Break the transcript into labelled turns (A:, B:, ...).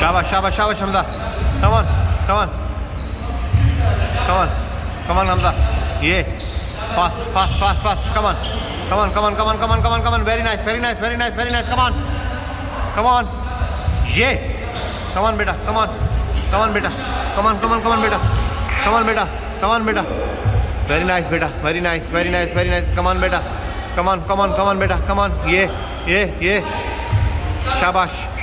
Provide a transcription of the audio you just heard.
A: Shabash, shabash, shabash, Hamza. come on come on come on come on Hamza. Yeah. fast fast fast fast come on come on come on come on come on come on come on very nice very nice very nice very nice come on come on Yeah. come on beta. come on come on beta. come on come on come on beta. come on beta. come on beta. very nice beta. very nice very nice very nice come on beta. come on come on come on beta. come on Yeah, yeah, yeah. Shabash.